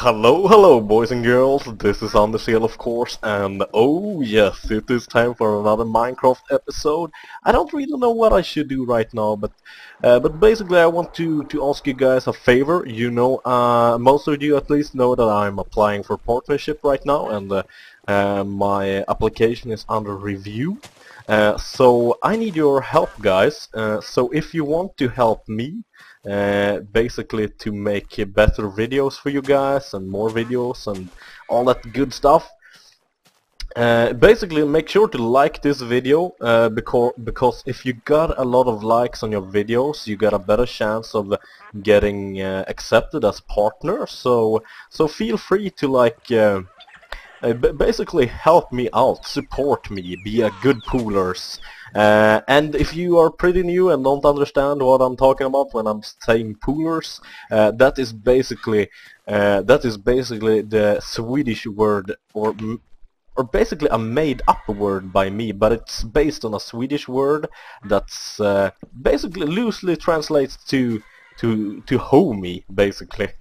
Hello, hello boys and girls, this is AnderZEL of course, and oh yes, it is time for another Minecraft episode. I don't really know what I should do right now, but uh, but basically I want to, to ask you guys a favor. You know, uh, most of you at least know that I'm applying for partnership right now, and uh, uh my application is under review. Uh, so I need your help guys, uh, so if you want to help me, uh, basically to make better videos for you guys and more videos and all that good stuff. Uh, basically make sure to like this video uh, because because if you got a lot of likes on your videos you got a better chance of getting uh, accepted as partner so so feel free to like uh, basically help me out, support me, be a good poolers. Uh, and if you are pretty new and don't understand what I'm talking about when I'm saying poolers, uh, that is basically uh, that is basically the Swedish word or or basically a made up word by me, but it's based on a Swedish word that's uh, basically loosely translates to to to hoe me basically.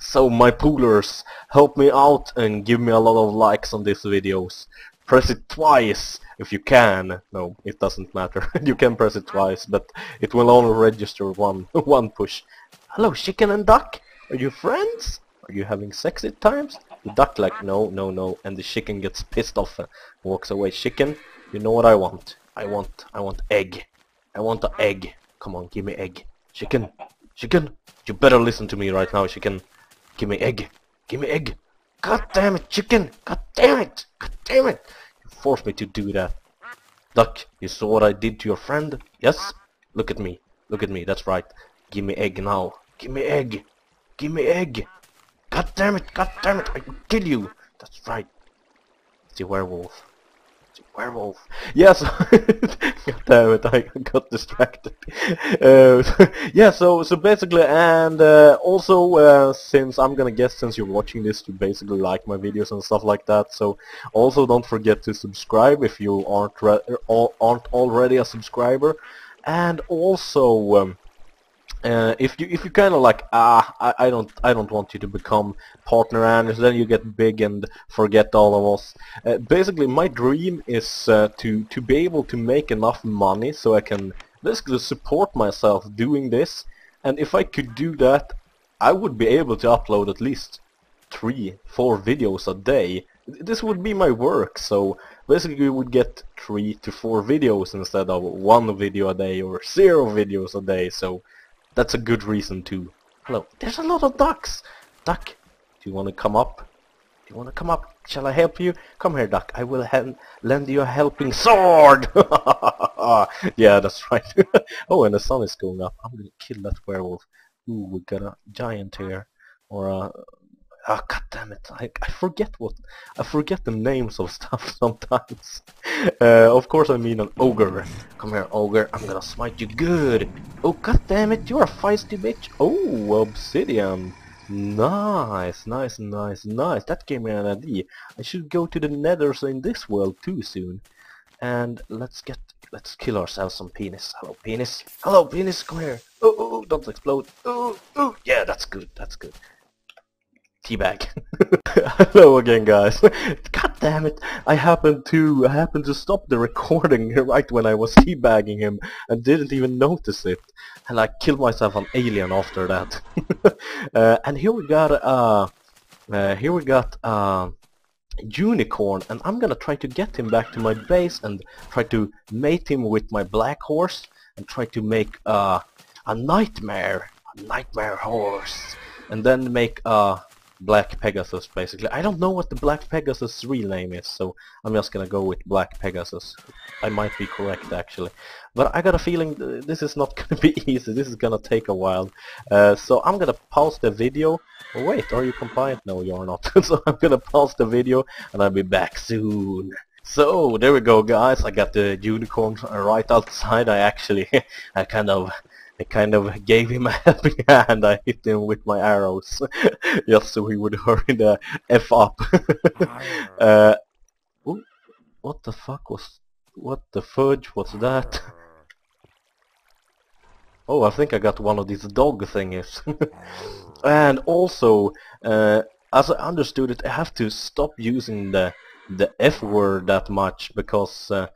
So my poolers help me out and give me a lot of likes on these videos. Press it twice if you can. No it doesn't matter. You can press it twice but it will only register one one push. Hello chicken and duck. Are you friends? Are you having sex at times? The duck like no no no and the chicken gets pissed off and walks away. Chicken you know what I want? I want I want egg. I want the egg. Come on give me egg. Chicken Chicken, you better listen to me right now, chicken. Give me egg. Give me egg. God damn it, chicken. God damn it. God damn it. You forced me to do that. Duck, you saw what I did to your friend? Yes? Look at me. Look at me. That's right. Give me egg now. Give me egg. Give me egg. God damn it. God damn it. I will kill you. That's right. It's a werewolf werewolf. Yes. God damn it! I got distracted. Uh, yeah. So so basically, and uh, also uh, since I'm gonna guess since you're watching this, you basically like my videos and stuff like that. So also don't forget to subscribe if you aren't aren't already a subscriber, and also. Um, uh, if you if you kind of like ah I, I don't I don't want you to become partner and then you get big and forget all of us. Uh, basically, my dream is uh, to to be able to make enough money so I can basically support myself doing this. And if I could do that, I would be able to upload at least three, four videos a day. This would be my work. So basically, we would get three to four videos instead of one video a day or zero videos a day. So that's a good reason to... Hello. There's a lot of ducks! Duck, do you want to come up? Do you want to come up? Shall I help you? Come here, duck. I will lend you a helping sword! yeah, that's right. oh, and the sun is going up. I'm gonna kill that werewolf. Ooh, we got a giant here. Or a Ah, oh, god damn it! I, I forget what I forget the names of stuff sometimes. Uh, of course, I mean an ogre. Come here, ogre. I'm gonna smite you good. Oh god damn it! You're a feisty bitch. Oh, obsidian. Nice, nice, nice, nice. That gave me an idea. I should go to the Nethers in this world too soon. And let's get let's kill ourselves some penis. Hello, penis. Hello, penis. Come here. Oh, oh, oh don't explode. Oh, oh. Yeah, that's good. That's good teabag. Hello again, guys. God damn it! I happened to I happened to stop the recording right when I was teabagging him and didn't even notice it, and I killed myself an alien after that. uh, and here we got uh, uh here we got uh, unicorn, and I'm gonna try to get him back to my base and try to mate him with my black horse and try to make uh, a nightmare, a nightmare horse, and then make a uh, Black Pegasus, basically. I don't know what the Black Pegasus real name is, so I'm just gonna go with Black Pegasus. I might be correct, actually. But I got a feeling this is not gonna be easy, this is gonna take a while. Uh, so I'm gonna pause the video. Oh, wait, are you compliant? No, you're not. so I'm gonna pause the video, and I'll be back soon. So, there we go guys, I got the unicorn right outside. I actually, I kind of I kind of gave him a helping hand. I hit him with my arrows, just so he would hurry the f up. uh, ooh, what the fuck was? What the fudge was that? Oh, I think I got one of these dog thingies. and also, uh, as I understood it, I have to stop using the the F word that much because uh,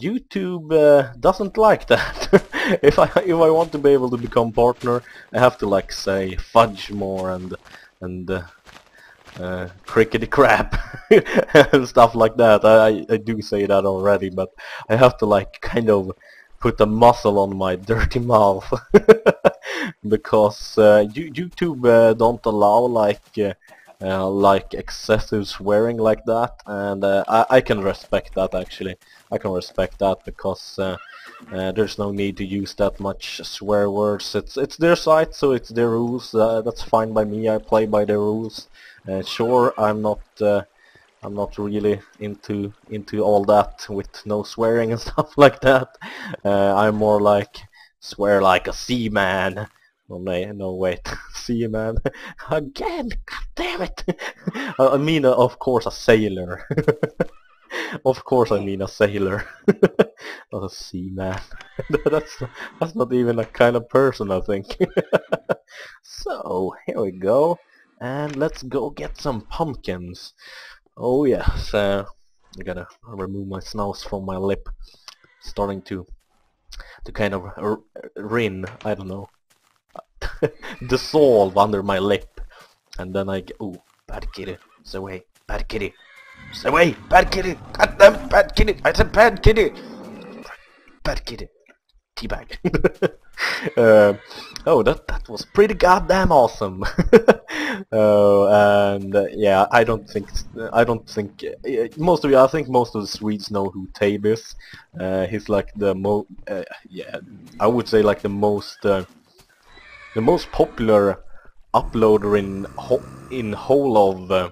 YouTube uh, doesn't like that. if I if I want to be able to become partner, I have to like say fudge more and and uh, uh, crickety crap and stuff like that. I I do say that already, but I have to like kind of put a muscle on my dirty mouth because uh, YouTube uh, don't allow like uh, like excessive swearing like that and uh, I, I, can respect that actually. I can respect that because uh, uh there's no need to use that much swear words. It's it's their site so it's their rules. Uh, that's fine by me. I play by their rules. Sure I'm not I'm not really into into all that with no swearing and stuff like that. I'm more like swear like a seaman Oh no, no wait, see man, again, god damn it! I mean, uh, of course, a sailor. of course I mean a sailor, not a seaman. that's, that's not even a kind of person, I think. so, here we go, and let's go get some pumpkins. Oh yes, uh, I gotta remove my snouts from my lip, starting to, to kind of rin, I don't know dissolve under my lip. And then I get, ooh, bad kitty, stay away, bad kitty, stay away, bad kitty, goddamn bad kitty, I said bad kitty, bad kitty, teabag. uh, oh, that that was pretty goddamn awesome. oh, and uh, yeah, I don't think I don't think uh, most of you. I think most of the Swedes know who Tabe is. Uh, he's like the mo. Uh, yeah, I would say like the most uh, the most popular uploader in ho in whole of uh,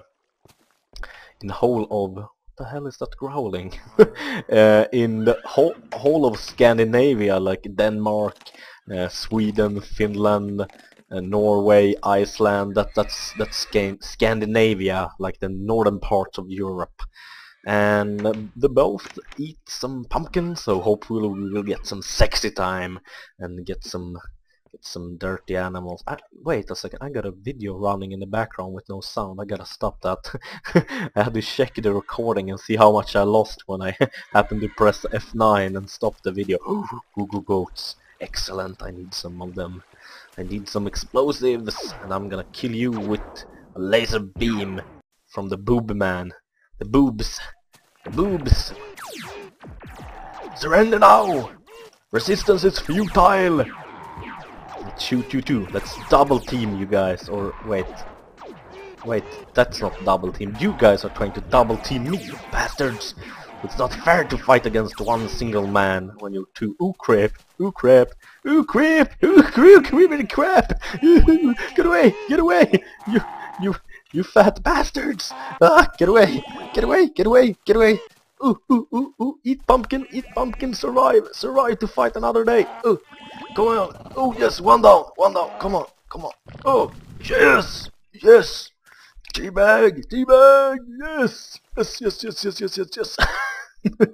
in whole of what the hell is that growling? Uh, in the whole whole of Scandinavia like Denmark uh, Sweden Finland uh, Norway Iceland that that's that's Scandinavia like the northern parts of Europe. And they both eat some pumpkin so hopefully we will get some sexy time and get some Get some dirty animals. I, wait a second, I got a video running in the background with no sound. I gotta stop that. I had to check the recording and see how much I lost when I happened to press F9 and stop the video. Google goats. Excellent, I need some of them. I need some explosives, and I'm gonna kill you with a laser beam from the boob man. The boobs. The boobs. Surrender now! Resistance is futile! Shoot you too. Let's double team you guys. Or wait. Wait, that's not double team. You guys are trying to double team me, you bastards! It's not fair to fight against one single man when you're two. Ooh crap! Ooh crap! Ooh crap! Ooh crap! Ooh crap! get away! Get away! You, you, you fat bastards! Ah! Get away! Get away! Get away! Get away! Ooh, ooh, ooh, ooh! Eat pumpkin! Eat pumpkin! Survive! Survive to fight another day! Ooh! Come on. Oh, yes. One down. One down. Come on. Come on. Oh, yes. Yes. Teabag. Teabag. Yes. Yes, yes, yes, yes, yes, yes, yes.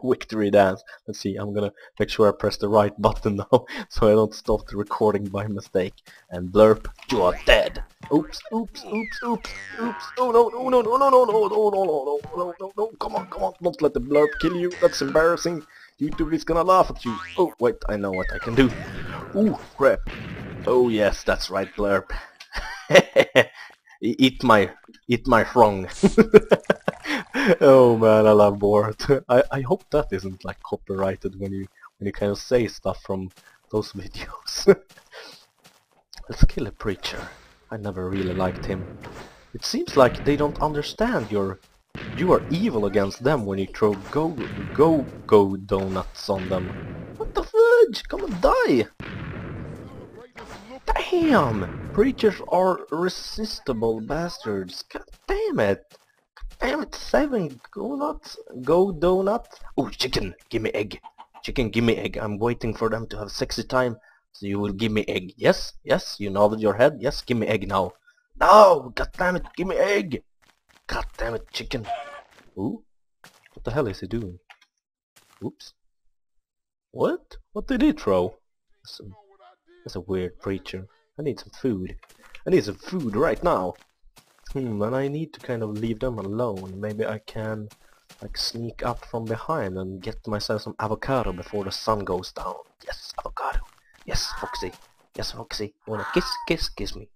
Victory dance. Let's see, I'm gonna make sure I press the right button now, so I don't stop the recording by mistake. And blurp, you are dead. Oops, oops, oops, oops, oops. Oh no, no, no, no, no, no, no, no, no, no, no, no, no, come on, come on, don't let the blurp kill you. That's embarrassing. YouTube is gonna laugh at you. Oh, wait, I know what I can do. Ooh, crap. Oh yes, that's right, Blurb. eat my, eat my wrong. Oh man, I love Borat. I, I hope that isn't like copyrighted when you when you kind of say stuff from those videos. Let's kill a preacher. I never really liked him. It seems like they don't understand your you are evil against them when you throw go go go donuts on them. What the fudge? Come on, die! Damn! Preachers are resistible bastards. God damn it! Damn it, seven donuts? Go donuts? Oh, chicken, give me egg. Chicken, give me egg. I'm waiting for them to have sexy time, so you will give me egg. Yes, yes, you nodded your head. Yes, give me egg now. No! God damn it, give me egg! God damn it, chicken. Ooh, what the hell is he doing? Oops. What? What did he throw? That's a weird preacher. I need some food. I need some food right now. Hmm, and I need to kind of leave them alone. Maybe I can like sneak up from behind and get myself some avocado before the sun goes down. Yes, avocado. Yes, Foxy. Yes, Foxy. You wanna kiss, kiss, kiss me.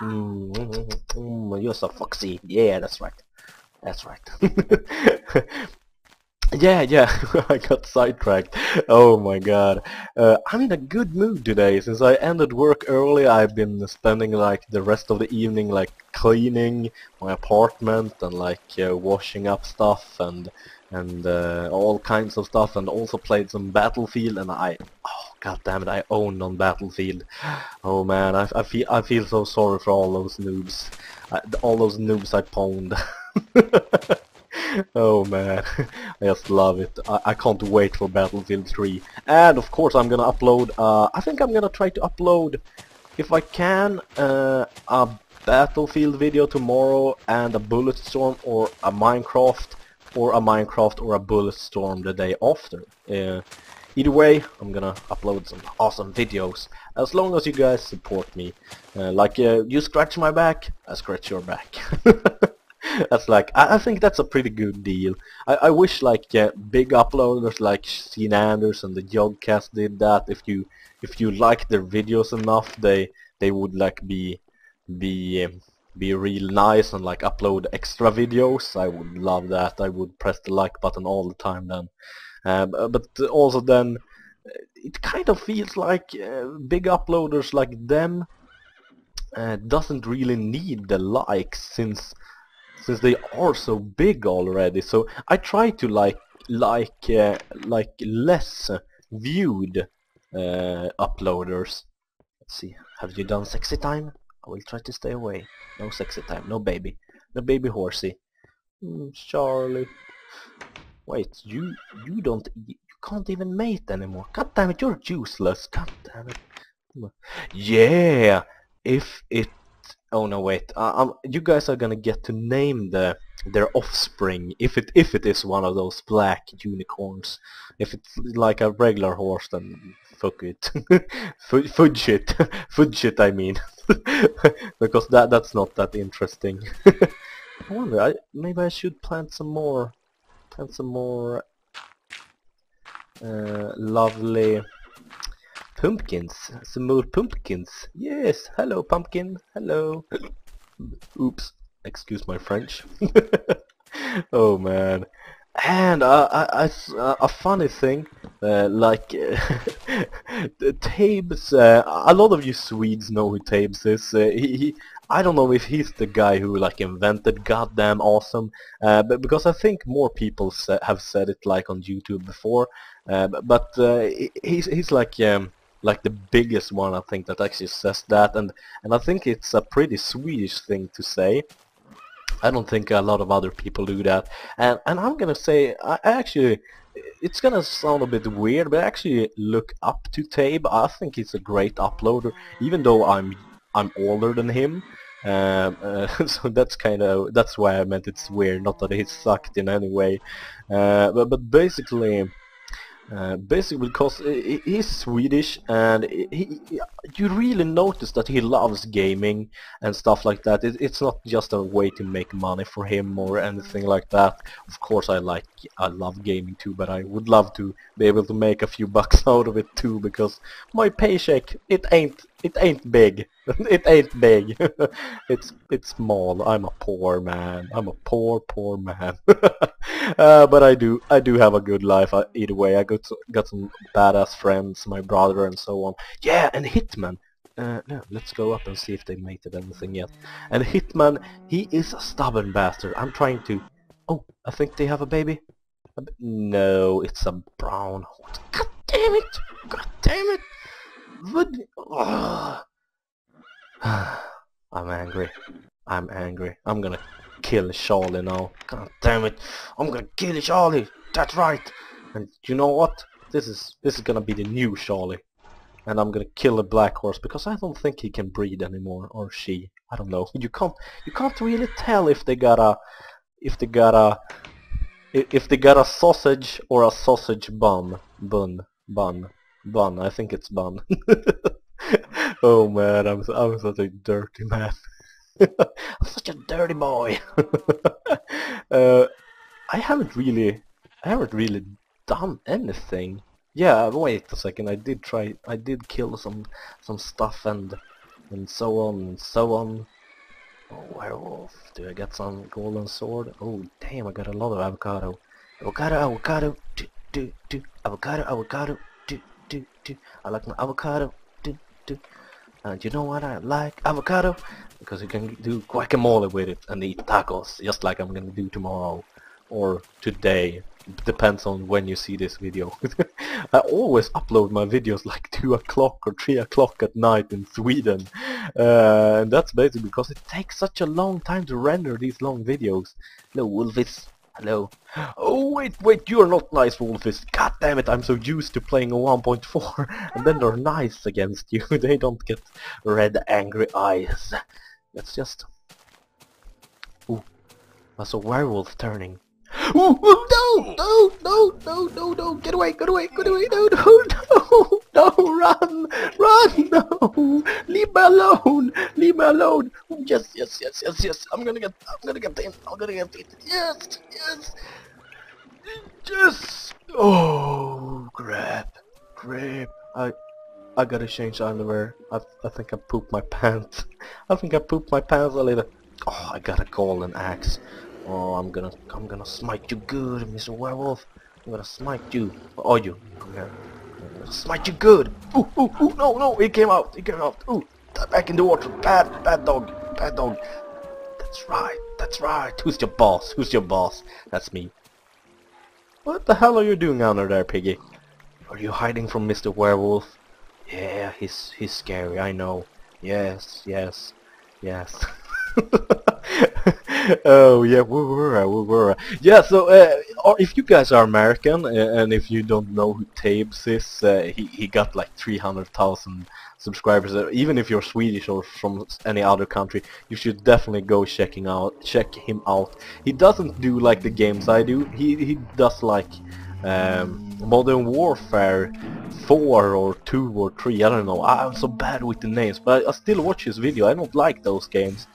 Mm, mm, mm, you're so foxy. Yeah, that's right. That's right. yeah, yeah, I got sidetracked. Oh my god. Uh, I'm in a good mood today. Since I ended work early, I've been spending like the rest of the evening like cleaning my apartment and like uh, washing up stuff and and uh, all kinds of stuff and also played some Battlefield and I oh god damn it I owned on Battlefield oh man I, I feel I feel so sorry for all those noobs I, all those noobs I pwned oh man, I just love it. I, I, can't wait for Battlefield 3. And of course I'm gonna upload, uh, I think I'm gonna try to upload, if I can, uh, a Battlefield video tomorrow and a Bulletstorm or a Minecraft or a Minecraft or a Bulletstorm the day after. Uh, either way, I'm gonna upload some awesome videos as long as you guys support me. Uh, like, uh, you scratch my back, I scratch your back. that's like I, I, think that's a pretty good deal. I, I wish like uh, big uploaders like Seananners and the Yogscast did that. If you if you like their videos enough, they they would like be be um, be real nice and like upload extra videos. I would love that. I would press the like button all the time then. Um, but also then it kind of feels like uh, big uploaders like them uh, doesn't really need the likes since since they are so big already. So I try to like like uh, like less viewed uh, uploaders. Let's see. Have you done sexy time? I will try to stay away. No sexy time. No baby. No baby horsey. Mm, Charlie. Wait, you you don't you can't even mate anymore. God damn it, you're useless. God damn it. Yeah, if it Oh no, wait. Uh, um, you guys are gonna get to name the their offspring if it if it is one of those black unicorns. If it's like a regular horse, then fuck it, fudge it, fudge it. I mean, because that that's not that interesting. I wonder. I, maybe I should plant some more, plant some more uh, lovely Pumpkins. Some more pumpkins. Yes. Hello, pumpkin. Hello. Oops. Excuse my French. oh man. And uh, I, I, uh, a funny thing, uh, like Tabes. Uh, a lot of you Swedes know who Tabes is. Uh, he, he, I don't know if he's the guy who like invented goddamn awesome, uh, but because I think more people have said it like on YouTube before. but he's he's like um, like the biggest one I think that actually says that. And and I think it's a pretty Swedish thing to say. I don't think a lot of other people do that. And and I'm gonna say I actually it's gonna sound a bit weird but I actually look up to Tabe. I think he's a great uploader even though I'm I'm older than him. Um, uh, so that's kind of that's why I meant it's weird not that he sucked in any way. Uh, but, but basically uh, basically because he's Swedish and he, he, you really notice that he loves gaming and stuff like that. It, it's not just a way to make money for him or anything like that. Of course I like, I love gaming too, but I would love to be able to make a few bucks out of it too because my paycheck, it ain't, it ain't big. it ain't big. it's, it's small. I'm a poor man. I'm a poor, poor man. uh, but I do I do have a good life uh, either way. I got got some badass friends, my brother and so on. Yeah, and Hitman. Uh, no, let's go up and see if they mated anything yet. And Hitman, he is a stubborn bastard. I'm trying to... Oh, I think they have a baby. No, it's a brown. God damn it! God damn it! I'm angry. I'm angry. I'm gonna kill Charlie now. God damn it. I'm gonna kill Charlie. That's right. And you know what? This is this is gonna be the new Charlie. And I'm gonna kill the black horse because I don't think he can breed anymore or she. I don't know. You can't you can't really tell if they got a if they got a if they got a sausage or a sausage bun bun bun bun. I think it's bun. oh man, I'm I'm such a dirty man. I'm such a dirty boy. uh, I haven't really, I haven't really done anything. Yeah, wait a second. I did try. I did kill some some stuff and and so on and so on. Oh, werewolf. Do I get some golden sword? Oh, damn! I got a lot of avocado. Avocado, avocado. Do do do. Avocado, avocado. Do do. I like my avocado. Do do. And you know what I like? Avocado! Because you can do guacamole with it and eat tacos, just like I'm gonna do tomorrow. Or today. Depends on when you see this video. I always upload my videos like 2 o'clock or 3 o'clock at night in Sweden. Uh, and that's basically because it takes such a long time to render these long videos. Hello, Wolfis. Hello. Oh, wait, wait, you're not nice, Wolfis. God damn it, I'm so used to playing a 1.4. and then they're nice against you. they don't get red, angry eyes. That's just... Ooh, that's a werewolf turning. Ooh, ooh, no, no, no, no, no, no, get away, get away, get away, no, no, no, no, run, run, no, leave me alone, leave me alone. Yes, yes, yes, yes, yes, I'm gonna get, I'm gonna get in, I'm gonna get in, yes, yes, yes, oh, crap, crap, I, I gotta change underwear, I, I think I pooped my pants, I think I pooped my pants a little, oh, I got a golden axe. Oh, I'm gonna, I'm gonna smite you good, Mr. Werewolf. I'm gonna smite you. Are you? Come here. Smite you good. Ooh, ooh, ooh, no, no, it came out, it came out. Ooh, back in the water. Bad, bad dog, bad dog. That's right, that's right. Who's your boss? Who's your boss? That's me. What the hell are you doing under there, Piggy? Are you hiding from Mr. Werewolf? Yeah, he's, he's scary, I know. Yes, yes, yes. oh yeah, we were, we were. Yeah, so uh, if you guys are American uh, and if you don't know who Tabes is, uh, he he got like 300,000 subscribers. Uh, even if you're Swedish or from any other country, you should definitely go checking out check him out. He doesn't do like the games I do. He he does like um, Modern Warfare 4 or 2 or 3, I don't know. I'm so bad with the names, but I still watch his video. I don't like those games.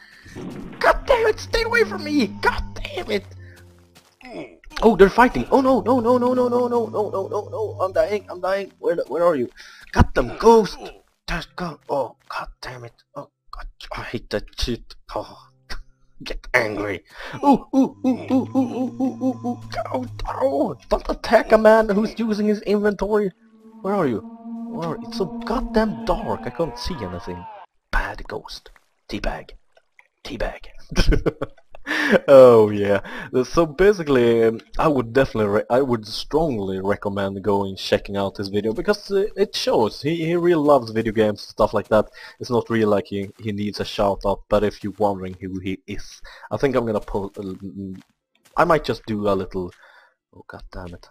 God damn it, stay away from me! God damn it! Oh, they're fighting! Oh no, no, no, no, no, no, no, no, no, no, no! I'm dying, I'm dying! Where, where are you? Got them, ghost! Just go! Oh, god damn it! Oh, god, I hate that shit! Oh, get angry! Ooh, ooh, ooh, ooh, ooh, ooh, ooh, ooh! Oh, oh, don't attack a man who's using his inventory! Where are you? Where? It's so goddamn dark, I can't see anything. Bad ghost. Teabag teabag. oh yeah. So basically, um, I would definitely, I would strongly recommend going checking out this video because uh, it shows he he really loves video games stuff like that. It's not really like he he needs a shout out, but if you're wondering who he is, I think I'm gonna pull. Uh, I might just do a little. Oh god damn it!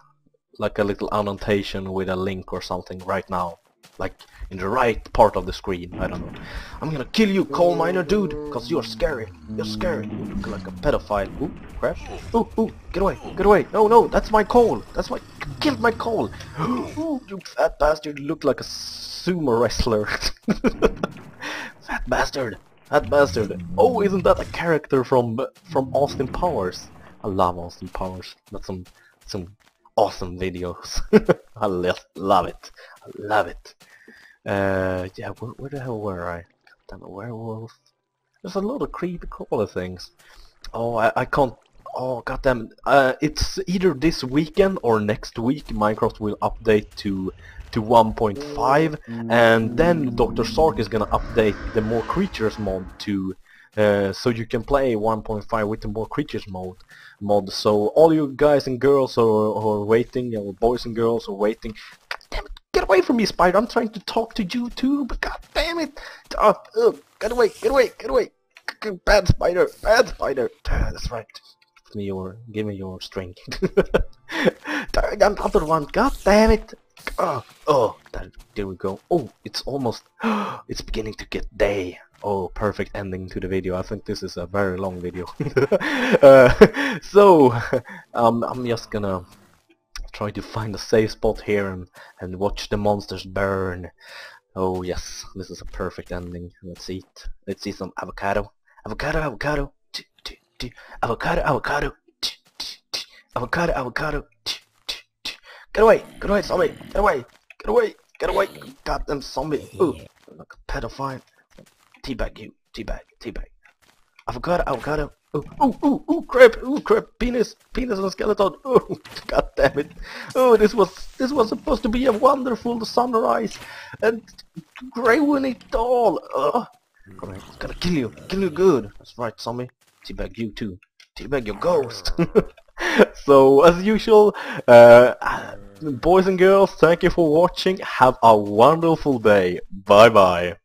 Like a little annotation with a link or something right now like in the right part of the screen. I don't know. I'm gonna kill you, coal miner dude, cause you're scary. You're scary. You look like a pedophile. Ooh, crap. Ooh, ooh, get away, get away. No, no, that's my coal. That's my, killed my coal. Ooh, you fat bastard. You look like a sumo wrestler. fat bastard. Fat bastard. Oh, isn't that a character from from Austin Powers? I love Austin Powers. That's some some awesome videos. I love it. I love it. Uh, yeah, where, where, the hell were I? Damn a werewolf. There's a lot of creepy crawler things. Oh, I, I can't... Oh, goddamn. Uh, it's either this weekend or next week Minecraft will update to to 1.5 and then DrZhark is gonna update the more creatures mod to uh, so you can play 1.5 with the more creatures mode mod so all you guys and girls are, waiting or boys and girls are waiting God damn it get away from me spider. I'm trying to talk to you too but god damn it. Oh, uh, get away get away get away. Bad spider bad spider. That's right. Give me your give me your string. Another one. God damn it. Oh oh there we go. Oh it's almost it's beginning to get day Oh, perfect ending to the video. I think this is a very long video. uh, so, um, I'm just gonna try to find a safe spot here and, and watch the monsters burn. Oh yes, this is a perfect ending. Let's eat. Let's eat some avocado. avocado, avocado, avocado, avocado, avocado, avocado, get away, get away, zombie, get away, get away, get away, goddamn zombie, ooh, like a pedophile, teabag you, teabag, teabag, avocado, avocado, ooh, ooh, ooh, ooh, crap, ooh, crap, penis, penis and skeleton, ooh, god damn it, oh, this was, this was supposed to be a wonderful sunrise, and ruin it all, ugh. Gonna, gonna kill you, kill you good. That's right, zombie. Teabag you too. Teabag your ghost. so, as usual, uh, boys and girls, thank you for watching. Have a wonderful day. Bye bye.